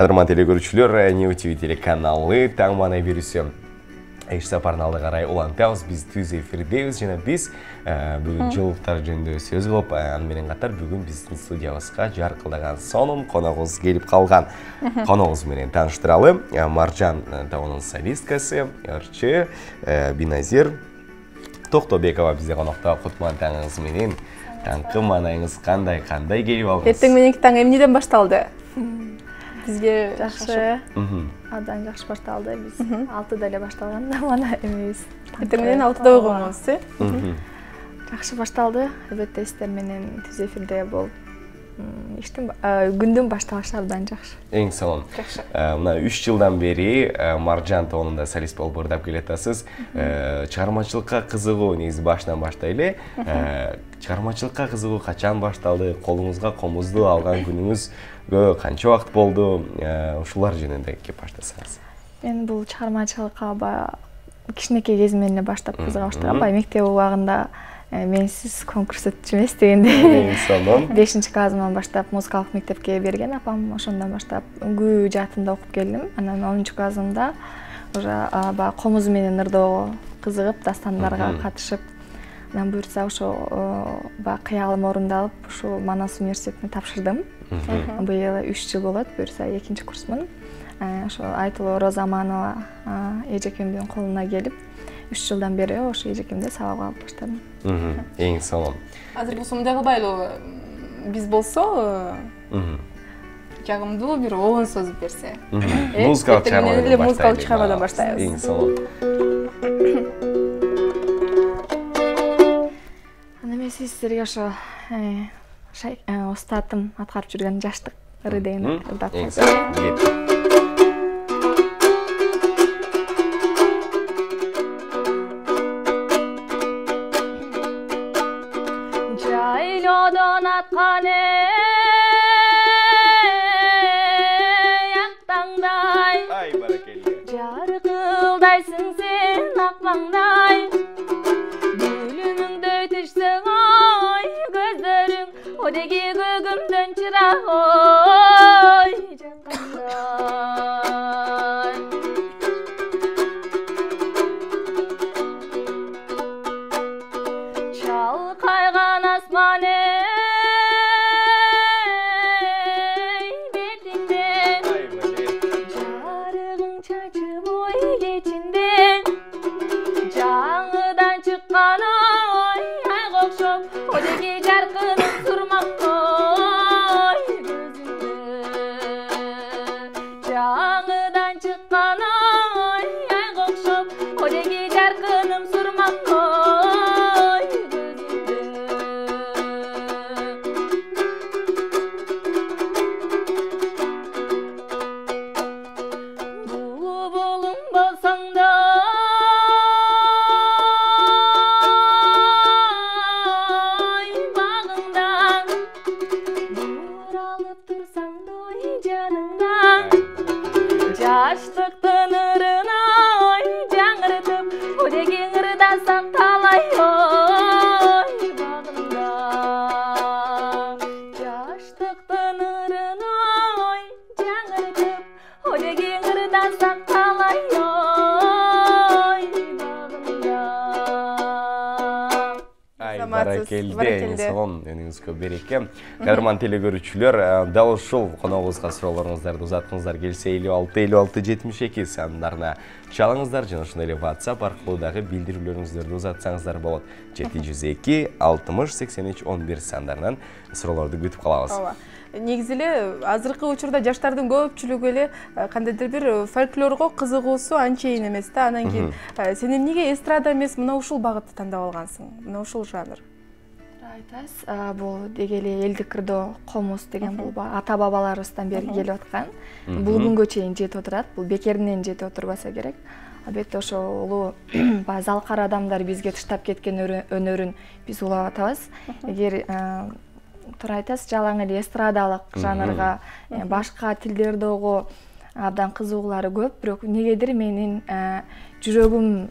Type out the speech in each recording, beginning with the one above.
кадырман теле көрүүчүлөр new tv телеканалы таң мана берүүсү иш сапарын алды карай улантабыз биз түз эфирдебиз жана биз бүгүн жылуулуктар жөнүндө сөз кылып аны менен катар бүгүн биздин студиябызга жаркылдаган сонун коногубуз келип калган коногубуз менен тааныштыралы маржан тобунун солисткасы ырчы биназир токтобекова бизде конокто кутман таңыңыз менен таңкы маанайыңыз кандай кандай келип алдыңыз эртең мененки таң эмнеден башталды? Бизге жакшы абдан жакшы башталды. Биз алтыда эле башталган мана эмебиз эртең менен алтыда ойгоңуз э? Жакшы башталды. Албетте сиздер менен түз эфирде болуп иштин күндүн башталышы абдан жакшы эң сонун жакшы мына үч жылдан бери маржан тобунда солист болуп ырдап келатасыз чыгармачылыкка кызыгуу негизи башынан баштайлы чыгармачылыкка кызыгуу качан башталды колуңузга комузду алган күнүңүзгө канча убакыт болду ушулар жөнүндө кеп баштасаңыз мен бул чыгармачылыкка баягы кичинекей кезимден эле баштап кызыга баштагам баягы мектеп убагында менсиз конкурс өтчү эмес дегендей сонун бешинчи классыман баштап музыкалык мектепке берген апам ошондон баштап үнгүү жаатында окуп келдим анан онунчу классымда уже баягы комуз менен ырдоого кызыгып дастандарга катышып анан буюрса ошо баягы кыялым орундалып ушул манас университетине тапшырдым. Быйыл үч жыл болот буюрса экинчи курсмун. Ошо айтылуу роза аманова эжекемдин колуна келип үч жылдан бери ошо эжекемде сабак алып баштадым. Эң сонун азыр болсо мындай кылбайлыбы биз болсо жагымдуу бир оон созуп берсе. Музыкалык чыгармадан эле музыкалык чыгармадан баштайбыз. Эң сонун анда мен сиздерге ошо устатым аткарып жүргөн жаштык ыры деген ырдап эң сонун баракелде баракелде. сонун үнүңүзгө береке кадырман теле көрүүчүлөр дал ушул коногубузга суроолоруңуздарды узаткыңыздар келсе элүү алты элүү алты жетимиш эки сандарына чалыңыздар. Жана ошондой эле whatsapp аркылуу дагы билдирүүлөрүңүздөрдү узатсаңыздар болот. Жети жүз эки алтымыш сексен үч он бир сандарынан суроолорду күтүп калабыз. Ооба. Негизи эле азыркы учурда жаштардын көпчүлүгү эле э, кандайдыр бир фольклорго кызыгуусу анчейин эмес да. Анан кийин э, сен эмнеге эстрада эмес? Мына ушул багытты тандап алгансың. Мына ушул жанр. Айтасыз? Бул деги эле элдик ырдоо комуз деген бул ата бабаларыбыздан бери келип аткан. Бул күнгө чейин жетип отурат. Бул бекеринен жетип отурбаса керек. Албетте ошо улуу баягы залкар адамдар бизге тыштап кеткен өнөрүн биз улап атабыз. Эгер туура айтасыз жалаң эле эстрадалык жанрга э, башка тилде ырдоого абдан кызыгуулары көп. Бирок эмнегедир менин жүрөгүм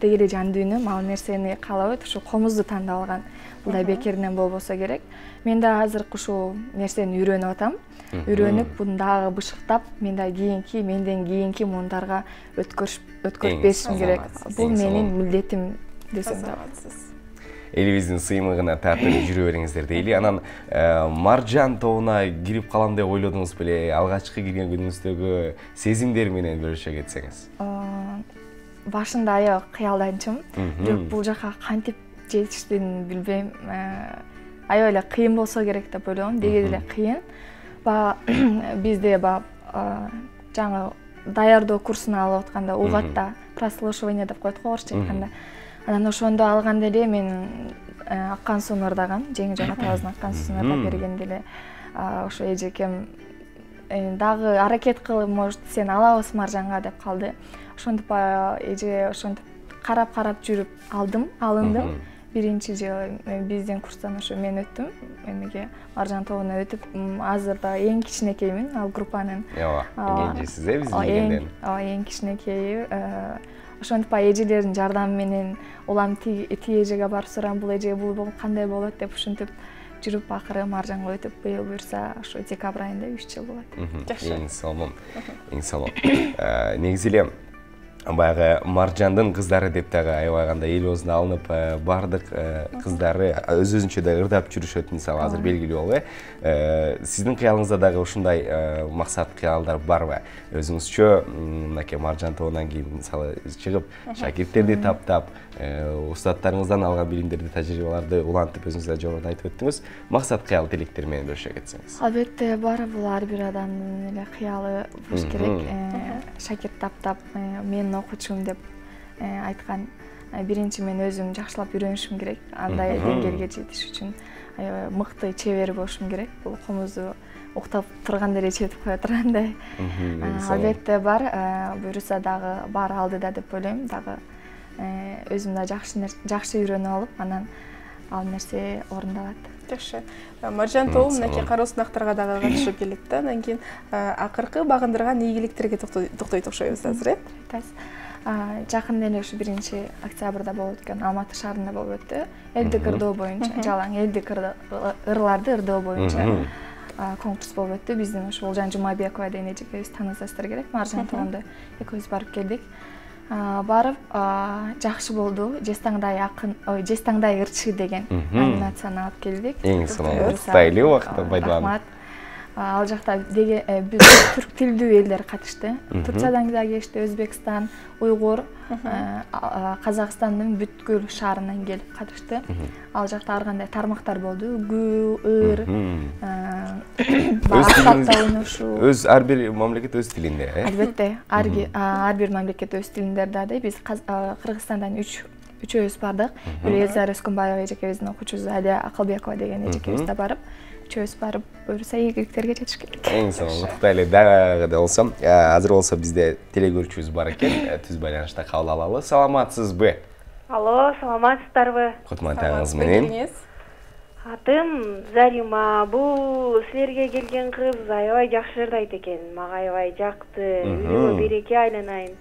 деги эле жан дүйнөм ал нерсени каалабайт ушу комузду тандап алган да бекеринен болбосо керек. Мен да азыркы ушул нерсени үйрөнүп атам. Үйрөнүп буну дагы бышыктап мен да кийинки менден кийинки муундарга өткөрүп беришим керек. Бул менин милдетим десем да. Азаматсыз. Элибиздин сыймыгына тартып жүрө бериңиздер дейли. Анан э, маржан тобуна кирип калам деп ойлодуңуз беле? Алгачкы кирген күнүңүздөгү сезимдер менен бөлүшө кетсеңиз. Башында аябай кыялданчумун бирок бул жака кантип жетиштиğini билбейм аябай эле кыйын болсо керек деп ойлогом деги деле кыйын. Баягы бизде баягы жаңы даярдоо курсун алып атканда угат да прослушивание деп коет го орусча айтканда. Анан ошондо алганда эле мен аккан сууну ырдагам жеңи жок атабыздын аккан суусун ырдап бергенде эле ошо эжекем дагы аракет кыл может сени алабыз маржанга деп калды. Ошентип эже ошентип карап карап жүрүп алдым алындым. Биринчи жылы биздин курстан ошо мен өттүм эмеге маржан тобуна өтүп азыр да эң кичинекеймин ал группанын ооба кенжесиз э биз билгенден ооба эң кичинекейи ошентип баягы эжелердин жардамы менен улам тиги эжеге барып сурайм бул эже бул кандай болот деп ушинтип жүрүп акыры маржанга өтүп быйыл буюрса ошо декабрь айында үч жыл болот. Жакшы. эң сонун эң сонун негизи эле баягы маржандын кыздары деп дагы аябай эл оозуна алынып баардык кыздары өз өзүнчө да ырдап жүрүшөт мисалы азыр белгилүү болуп э. Сиздин кыялыңызда дагы ушундай максат кыялдар барбы өзүңүзчө мынакей маржан тобунан кийин мисалы чыгып шакирттерди таптап устаттарыңыздан алган билимдерди тажрыйбаларды улантып өзүңүз да жогоруда айтып өттүңүз максат кыял тилектер менен бөлүшө кетсеңиз албетте бар бул ар бир адамдын эле кыялы болуш керек шакирт таптап окуучум деп айткан биринчи мен өзүм жакшылап үйрөнүшүм керек. Андай деңгээлге жетиш үчүн аябай мыкты чебер болушум керек. Бул комузду уктап турганда эле чебитип кое тургандай албетте бар буюрса дагы баары алдыда деп ойлойм. Дагы өзүм да жакшы жакшы үйрөнүп алып анан ал нерсе орундалат жакшы маржан тобу мынакей кароо сынактарга дагы катышып келет да анан кийин акыркы багындырган ийгиликтерге токтойт окшойбуз азыр э атпайбыз жакында эле ушу биринчи октябрда болуп өткөн алматы шаарында болуп өттү элдик ырдоо боюнча жалаң элдик ырларды ырдоо боюнча конкурс болуп өттү биздин ушу улжан жумабекова деген эжекебиз таанысаңыздар керек. Маржан тобунда экөөбүз барып келдик барып жакшы болду. Жез таңдай акын ой жез таңдай ырчы деген номинацияны алып келдик. Эң сонун куттуктайлы убакытты пайдаланып рахмат ал жакта биз түрк тилдүү элдер катышты. Турциядан да келишти өзбекстан уйгур казакстандын бүткүл шаарынан келип катышты. Ал жакта ар кандай тармактар болду? Гү ыр аспапта ойношуу өз ар бир мамлекет өз тилинде э? Албетте. Ар бир мамлекет өз тилинде ырдады биз кыргызстандан үч үчөөбүз бардык. Бир элзара өскөнбаева эжекебиздин окуучусу алия акылбекова деген эжекебиз да барып. Үчөөбүз барып буюрса ийгиликтерге жетиш келдик эң сонун куттуктайлы дагы да болсо азыр болсо бизде телекөрүүчүбүз бар экен түз байланышта кабыл алалы саламатсызбы алло саламатсыздарбы кутман менен атым зарима бул силерге келген кыз аябай жакшы ырдайт экен мага аябай жакты үйгө береке айланайын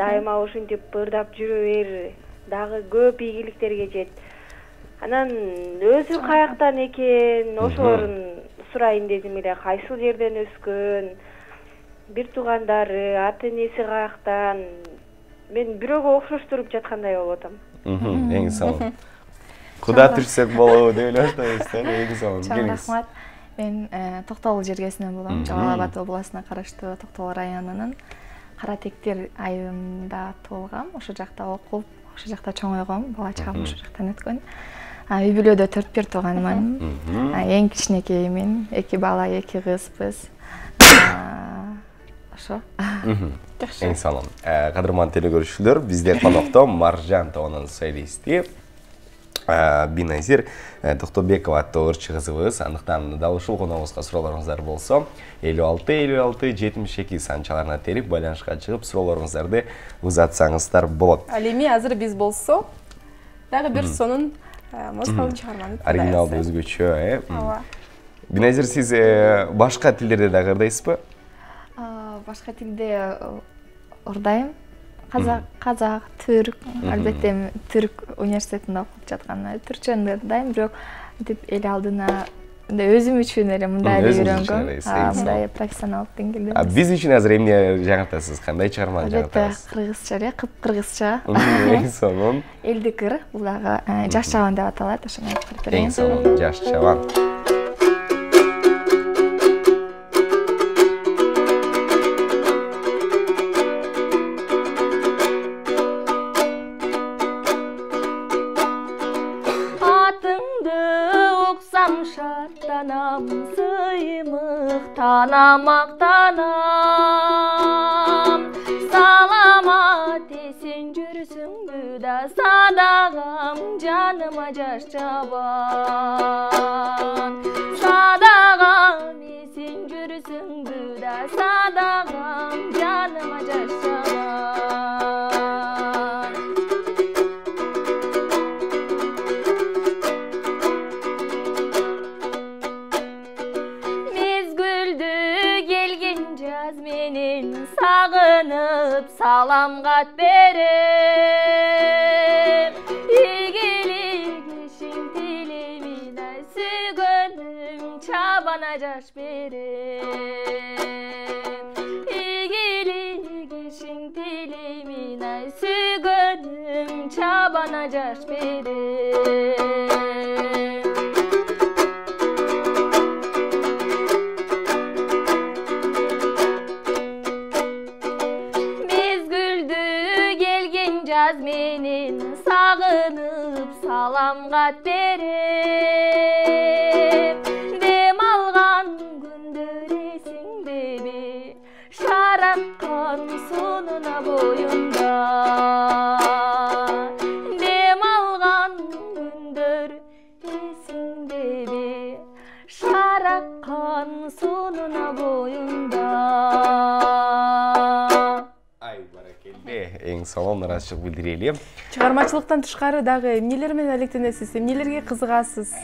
дайыма ушинтип ырдап жүрө бер дагы көп ийгиликтерге жет анан өзү каяктан экен ошолорун сурайын дедим эле кайсыл жерден өскөн бир туугандары ата энеси каяктан мен бирөөгө окшоштуруп жаткандай болуп атам. Эң сонун куда түшсөк болобу деп эле баштайбыз эң сонун чоң рахмат мен токтогул жергесинен болом жалал абад областына караштуу токтогул районунун кара тектер айылында туулгам ошол жакта окуп ошол жакта чоңойгом бала чагам ошол жактан өткөн үй бүлөдө төрт бир тууганмын эң кичинекеймин эки бала эки кызбыз ошо. Жакшы. Эң сонун кадырман телекөрүүчүлөр бизде конокто маржан тобунун солисти биназир токтобекова аттуу ырчы кызыбыз. Андыктан дал ушул коногубузга суроолоруңуздар болсо элүү алты элүү алты жетимиш эки санчаларына терип байланышка чыгып суроолоруңуздарды узатсаңыздар болот. Ал эми азыр биз болсо дагы бир сонун музыкалык чыгарманы оригиналдуу өзгөчө э? Ооба. Биназир сиз башка тилдерде дагы ырдайсызбы? Башка тилде ырдайм. Казак казак түрк албетте эми түрк университетинде окуп жаткан түркчөнү ырдайм бирок мынтип эл алдына мындай өзүм үчүн эле мындай эле үйрөнгөм мындай профессионалдык деңгээлде А биз үчүн азыр эмне жаңыртасыз кандай чыгарманы албетте жаңыртасыз кыргызча эле кыпкыргызча Мм, эң сонун элдик ыр бул дагы жаш чабан деп аталат ошону айтып эң сонун жаш чабан сыймыктанам мактанам саламат эсен жүрсүңбү да садагам жаныма жаш чабан садагам эсен жүрсүңбү да садагам жаныма жаш чабан salam qat berem İgilik işin dilimine Sügönüm çabana caş berem İgilik işin dilimine Sügönüm çabana caş berem сагынып салам кат берем дем алган күндөр эсиңдеби шараккан сунуна боюнда дем алган күндөр эсиңдеби шараккан сунуна сонун ыраазычылык билдирели чыгармачылыктан тышкары дагы эмнелер менен алектенесиз эмнелерге кызыгасыз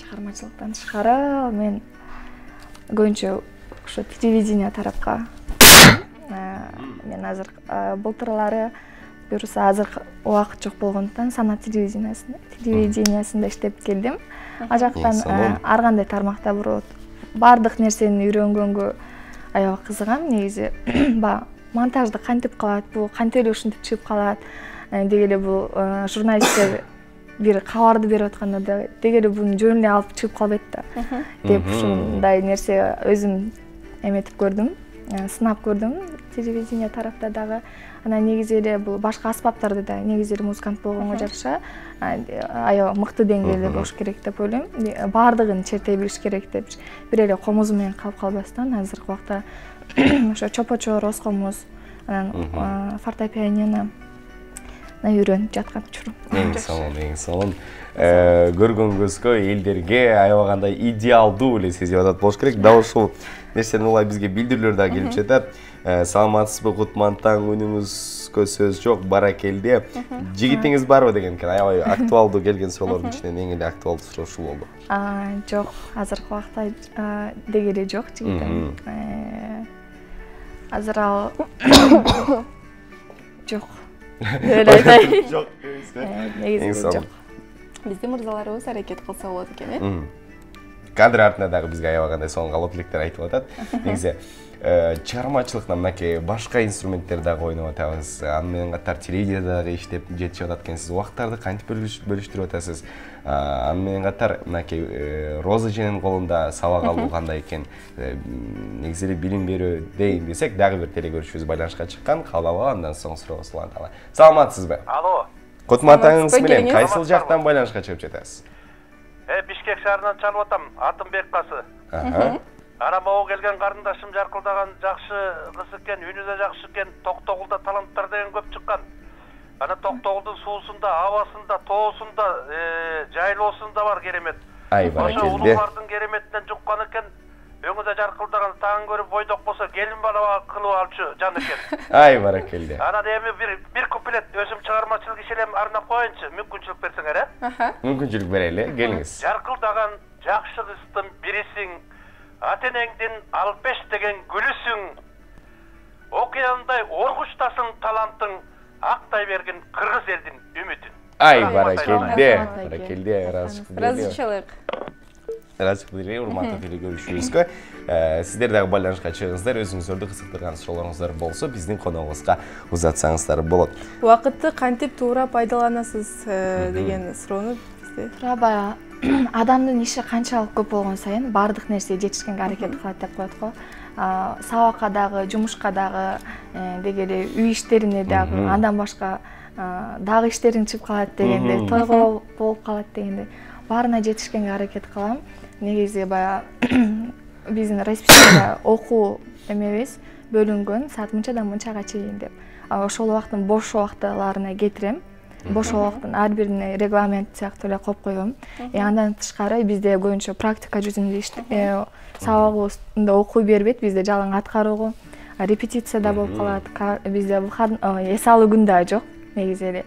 чыгармачылыктан тышкары мен көбүнчө ошо телевидение тарапка Э, мен азыр э, былтырлары буюрса азыр убакыт жок болгондуктан санат телевидениясында телевидениясында иштеп келдим ал жактан э, ар кандай тармакта буроп баардык нерсени үйрөнгөнгө аябай кызыгам негизи баягы монтажды кантип кылат бул кантип эле ушинтип чыгып калат Э, деги эле бул э, журналисттер бир кабарды берип атканда да деги эле буну жөн эле алып чыгып калбайт да. Деп ушундай нерсе өзүм эметип көрдүм э, сынап көрдүм телевидение тарапта дагы анан негизи эле бул башка аспаптарды да негизи эле музыкант болгонго жараша аябай мыкты деңгээлде болуш керек деп ойлойм баардыгын черте билиш керек деп бир эле комузу менен калып калбастан азыркы убакта ошо чопочо роз комуз анан фортепиано үйрөнүп жаткан учурум. Эң сонун эң сонун Э, көргөн көзгө элдерге аябай кандай идеалдуу эле сезип атат болуш керек. Дал ушул нерсени улай бизге билдирүүлөр дагы келип жатат. Э, саламатсызбы кутман таң сөз жок баракелде жигитиңиз барбы деген экен аябай актуалдуу келген суроолордун ичинен эң эле актуалдуу суроо ушул болду жок азыркы убакта деги эле жок жигитим Э, азыр ал жок. Деп эле айтайын жок Э, эң негизи сонун жок биздин мырзаларыбыз аракет кылса болот экен э? Кадр артында дагы бизге аябай кандай сонун каалоо тилектер айтып атат. Негизи. э, чыгармачылыкта мынакей башка инструменттер дагы ойноп атабыз. Аны менен катар телевидениеда дагы иштеп жетишип атат экенсиз. Убакыттарды кантип бөлүш- бөлүштүрүп атасыз? А, аны менен катар мынакей э, роза эженин колунда сабак алуу кандай экен? Э, негизи эле билим берүү дейин десек дагы бир телекөрүүчүбүз байланышка чыккан. Кабыл алалы андан соң сурообузду уланталы саламатсызбы Алло. кутман таңыңыз Саламатсызбы, менен кайсыл жактан байланышка чыгып жатасыз Э, Бишкек шаарынан чалып атам. Атым Беккасы. Ана могу келген карындашым жаркылдаган жакшы кыз экен, үнү да жакшы экен. Токтогулда таланттар деген көп чыккан. Ана Токтогулдун суусунда, абасында, тоосунда, э, жайлоосунда бар керемет. ай Ошо баракелде улуулардын кереметинен жуккан экен. Өңү да жаркылдаган, таң көрүп бойдок болсо келин бала кылып алчу жан экен. ай баракелде Анан эми бир бир куплет өзүм чыгармачылык иш элем арнап коеюнчу, мүмкүнчүлүк берсеңер, э? аха мүмкүнчүлүк берели келиңиз жаркылдаган жакшы кыздын бирисиң ата энеңдин алпеш деген гүлүсүң океандай оргучтасын талантың. Актай берген кыргыз элдин үмүтүн ай ыраазычылык ыраазычылык ыраазычылык делейли урматтуу теле көрүүчүбүзгө сиздер дагы байланышка чыгыңыздар өзүңүздөрдү кызыктырган суроолоруңуздар болсо биздин коногубузга узатсаңыздар болот убакытты кантип туура пайдаланасыз деген суроону бизде адамдын иши канчалык көп болгон сайын баардык нерсе жетишкенге аракет кылат деп коет го. Сабакка дагы жумушка дагы э, деги эле үй иштерине дагы андан башка дагы иштериң чыгып калат дегендей тойго болуп калат дегендей. Баарына жетишкенге аракет кылам. Негизи баягы биздин расписание окуу эмебиз бөлүнгөн саат мынчадан мынчага чейин деп. Ошол убакыттын бош убактыларына кетирем бош убакыттын ар бирине регламент сыяктуу эле коюп койгом. И андан тышкары бизде көбүнчө практика жүзүндө э, сабагыбызда окуй бербейт. Бизде жалаң аткаруугу А репетицияда болуп калат. Ка- бизде эс алуу күнү дагы жок негизи эле.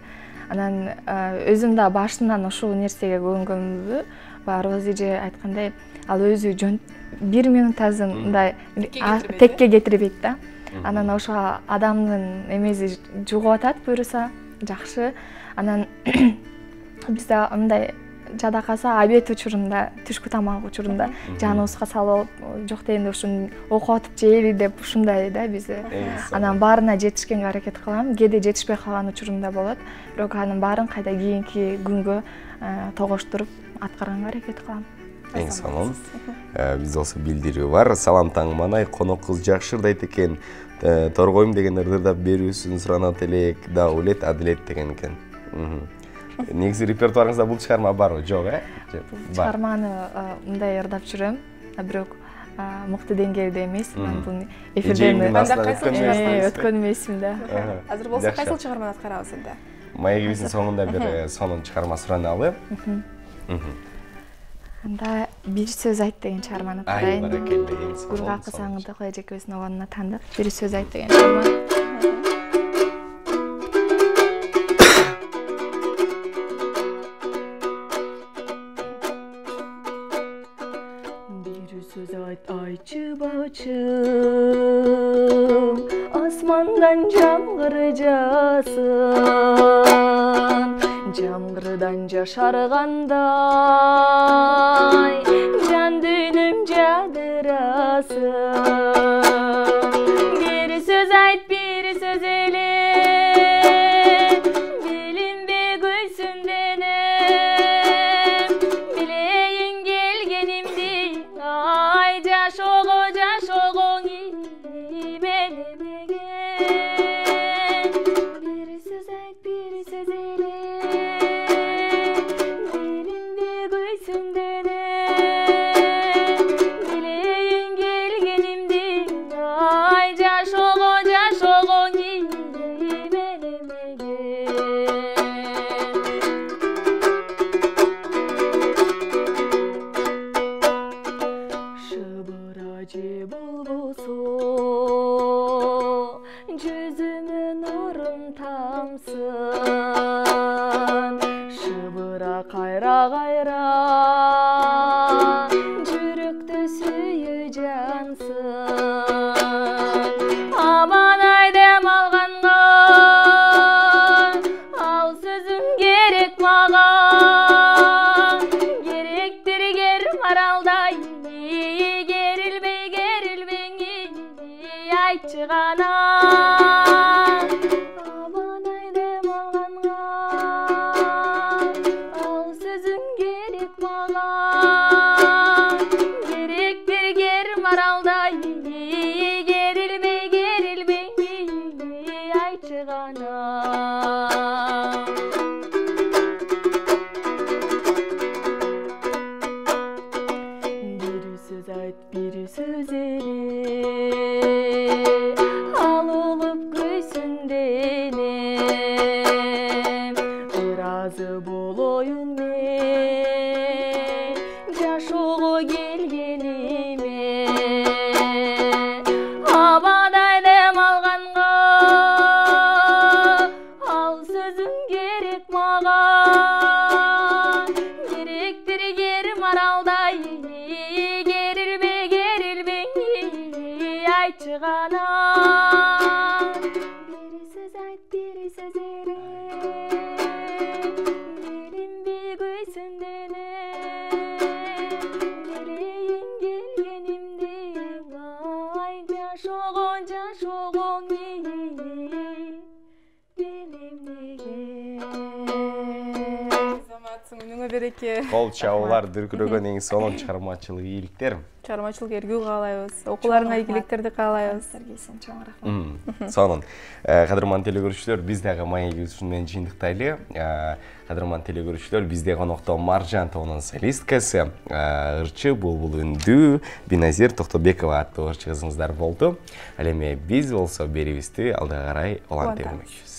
Анан э, өзүм дагы башынан ушул нерсеге көнгөнбү баягы рози эже айткандай ал өзү жөн бир минут азыр мындай э? текке кетирбейт да. Анан ошо адамдын эмеси жугуп атат буюрса жакшы анан бизде мындай жада калса обед учурунда түшкү тамак учурунда жаныбызга салып алып жок дегенде ушуну окуп атып жейли деп ушундай да бизде. Анан баарына жетишкенге аракет кылам. Кээде жетишпей калган учурум да болот. Бирок анын баарын кайда кийинки күнгө э, тогуштуруп аткарганга аракет кылам. Эң сонун Э, бизде болсо билдирүү бар. Салам таң маанай конок кыз жакшы ырдайт экен. Э, торгоюм деген ырдап берүүсүн суранат элек даулет адилет деген экен. Негизи репертуарыңызда бул чыгарма барбы жок э Же- бар. чыгарманы э, мындай ырдап жүрөм а бирок мыкты деңгээлде эмес Мгм. бул Эжейимдин эфирден астынан Анда өткөн? Э, эсимде Аха. азыр болсо кайсыл чыгарманы аткарабыз энди маегибиздин соңунда бир сонун чыгарма сураналы анда бир сөз айт деген чыгарманы ай аткарайын баракелде эң сонун гүлгакы сонун. саңыдыкова эжекебиздин обонуна таандык бир сөз айт деген чыгарма saçım Asmandan cam kıracasın Cam kırdan caşarganday Can düğünüm cadırasın Bye. Мен жашоого береке кол чабуулар дүркүрөгөн эң сонун чыгармачылык ийгиликтер. Чыгармачылык эргүү каалайбыз. Окууларыңа игиликтерди каалайбыз. Келсин чоң рахмат. Сонун. Кадырман телекөрүүчүлөр биз дагы маегибиз ушуну менен жыйынтыктайлы. Кадырман телекөрүүчүлөр бизде конокто маржан тобунун солисткасы. Ырчы булбул үндүү биназир токтобекова аттуу ырчы кызыңыздар болду. Ал эми биз болсо берүүбүздү алга карай улантып бермекчибиз